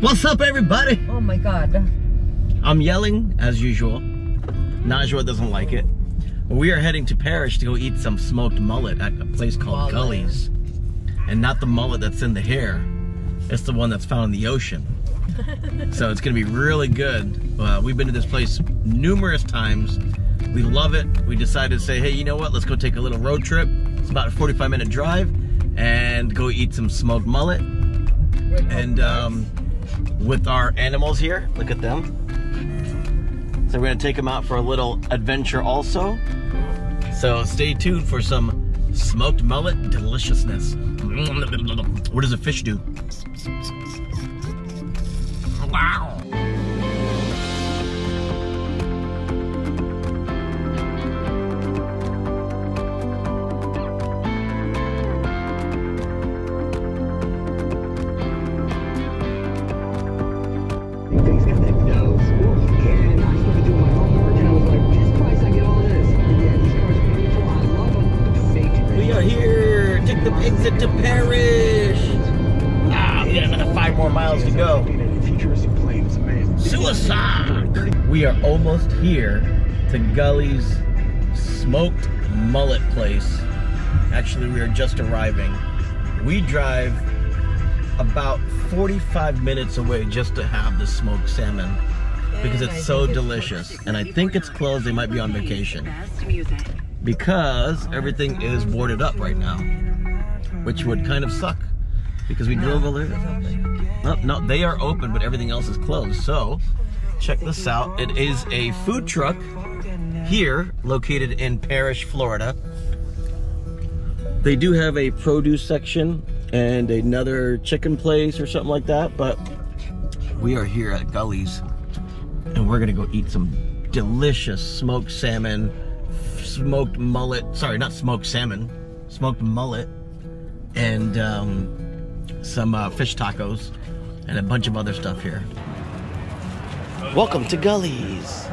What's up, everybody? Oh my god. I'm yelling as usual. Najwa doesn't like it. We are heading to Parrish to go eat some smoked mullet at a place called Mullet. Gulley's. And not the mullet that's in the hair. It's the one that's found in the ocean. so it's gonna be really good. Uh, we've been to this place numerous times. We love it. We decided to say, hey, you know what? Let's go take a little road trip. It's about a 45 minute drive and go eat some smoked mullet. And um, with our animals here, look at them. So we're gonna take them out for a little adventure also. So stay tuned for some smoked mullet deliciousness. What does a fish do? Wow. Suicide! We are almost here to Gulley's smoked mullet place. Actually, we are just arriving. We drive about 45 minutes away just to have the smoked salmon because it's so delicious. And I think it's closed. They might be on vacation because everything is boarded up right now, which would kind of suck because we drove over there. No, no, they are open, but everything else is closed. So, check this out. It is a food truck here, located in Parrish, Florida. They do have a produce section and another chicken place or something like that, but we are here at Gulley's and we're gonna go eat some delicious smoked salmon, smoked mullet. Sorry, not smoked salmon, smoked mullet, and um, some uh, fish tacos and a bunch of other stuff here. Welcome to Gulley's.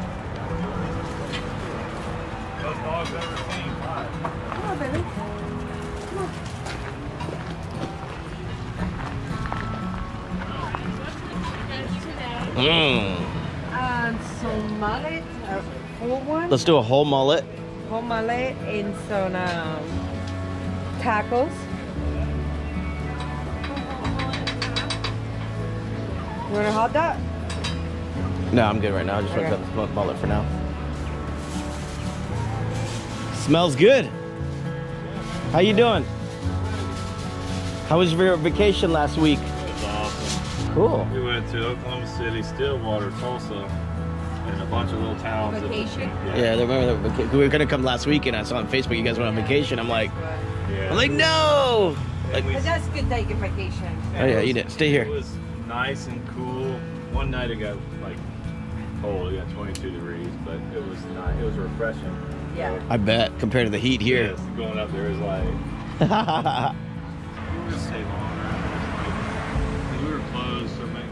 Mmm. And some mullet, a full one, Let's do a whole mullet. whole mullet, and some um, tacos. You want a hot dog? No, I'm good right now. I just want to Okay. cut the smoked mullet for now. Smells good. How you doing? How was your vacation last week? It's awesome. Cool. We went to Oklahoma City, Stillwater, Tulsa, and a bunch of little towns. that- Vacation? yeah. Yeah, I remember the vaca- we were gonna come last week, and I saw on Facebook you guys went on vacation. I'm like, yeah. I'm like, no. Like, we- But that's good taking vacation. Oh, yeah, you did. Stay here. It was nice and cool. One night it got like cold. It got 22 degrees, but it was nice. It was refreshing. Yeah. I bet compared to the heat here. Yes, going up there is like just stay longer. Like, we were closed for like,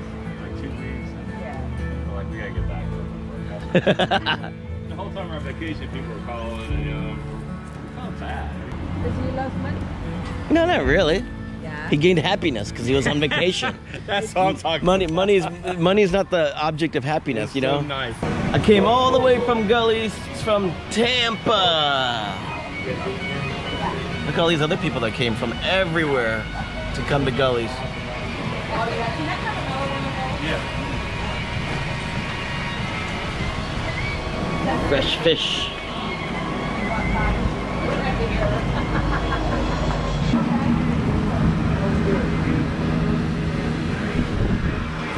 like two weeks. Yeah. we're like we gotta get back. the whole time we're on vacation, people were calling and you know, not bad. Does he love money? no, not really. He gained happiness because he was on vacation. That's all I'm talking money, money is money is not the object of happiness, you know. So nice. I came all the way from Gulley's from Tampa. Look at all these other people that came from everywhere to come to Gulley's. Fresh fish.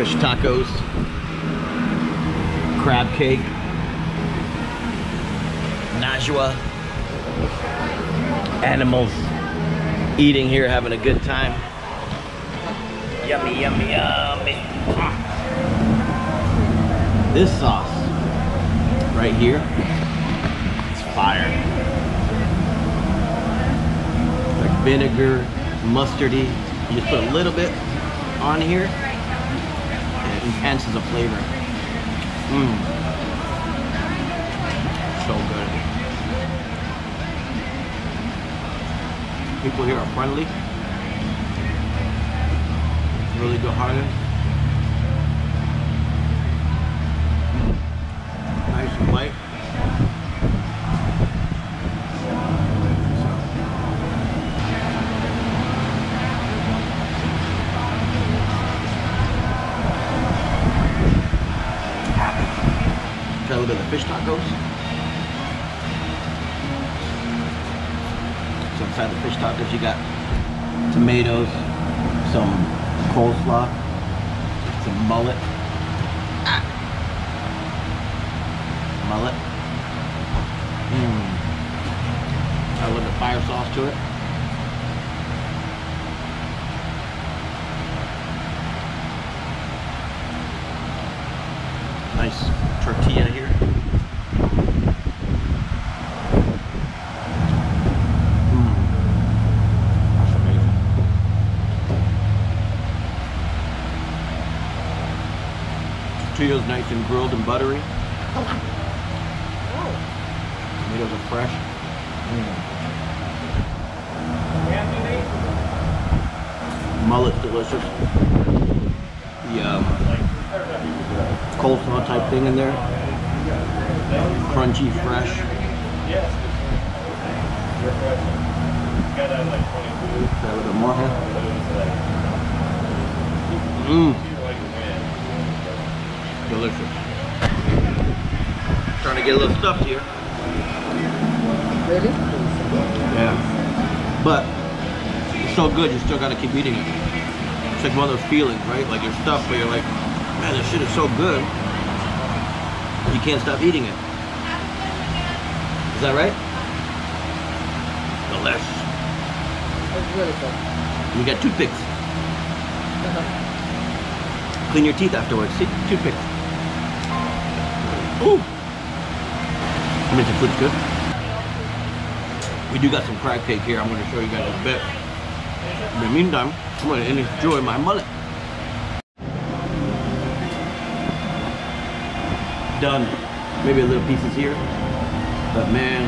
Fish tacos. Crab cake. Najwa. Animals eating here, having a good time. Yummy, yummy, yummy. This sauce right here, it's fire. Like vinegar, mustardy. You just put a little bit on here, Mm-hmm. enhances the flavor. Mmm. So good. People here are friendly. Really good hearted. Mm. Nice and light. Bit of the fish tacos. So inside the fish tacos, you got tomatoes, some coleslaw, some mullet. Ah. Mullet. Mmm. A little bit of fire sauce to it. Nice tortilla here. Mm. That's amazing. Tortillas nice and grilled and buttery. Tomatoes are fresh. Mullet's delicious. The um, coleslaw type thing in there. Crunchy, fresh. Try a little more here. Mmm. Delicious. Trying to get a little stuffed here. Really? Yeah. But it's so good, you still gotta keep eating it. It's like one of those feelings, right? Like you're stuffed, but you're like, man, this shit is so good. You can't stop eating it. Is that right? Delish. It's really good. You got toothpicks. Uh-huh. Clean your teeth afterwards. See, toothpicks. Ooh. I mean, the food's good. We do got some crab cake here. I'm going to show you guys a bit. In the meantime, I'm going to enjoy my mullet. Done. Maybe a little pieces here. But man,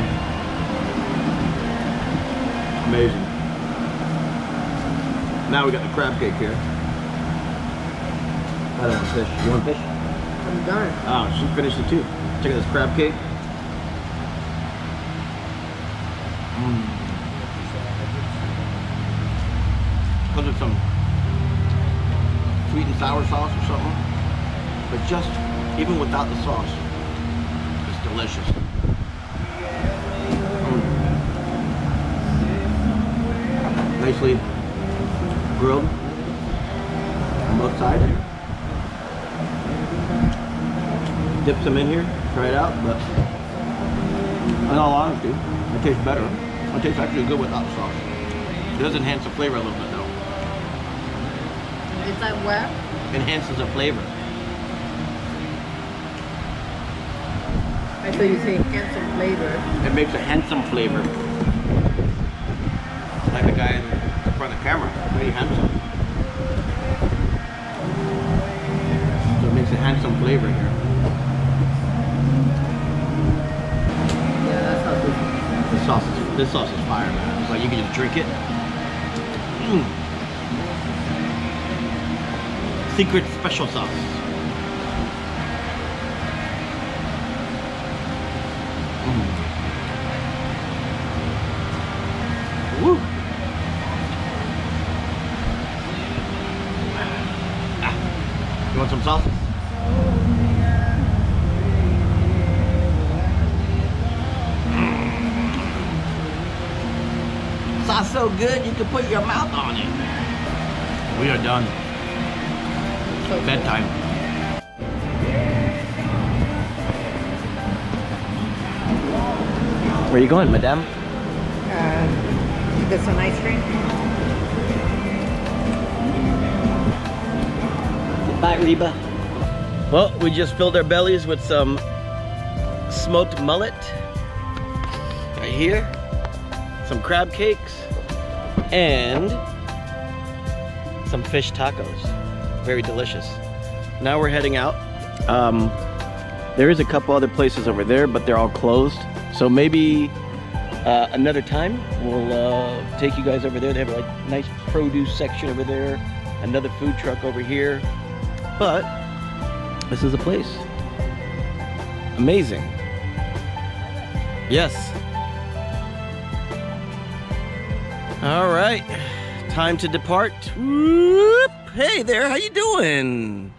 amazing. Now we got the crab cake here. I don't want fish. You want fish? I'm done. Oh, she finished it too. Check out this crab cake. Comes with some sweet and sour sauce or something. But just, even without the sauce, it's delicious. Mm. Nicely grilled on both sides. Dip some in here, try it out, but in all honesty, it tastes better. It tastes actually good without sauce. It does enhance the flavor a little bit though. It's like where? Enhances the flavor. I thought you say handsome flavor. It makes a handsome flavor. Like the guy in front of the camera, very handsome. So it makes a handsome flavor here. Yeah, that's how good. This sauce is fire, man. It's like you can just drink it. Mm. Secret special sauce. So good you can put your mouth on it. We are done. So Bedtime. Where are you going, madame? Uh, get some ice cream. Bye, Reba. Well, we just filled our bellies with some smoked mullet. Right here. Some crab cakes. And some fish tacos. Very delicious. Now we're heading out. Um, there is a couple other places over there, but they're all closed. So maybe uh, another time we'll uh, take you guys over there. They have a like, nice produce section over there. Another food truck over here. But this is a place. Amazing. Yes. All right. Time to depart. Whoop. Hey there, how you doing?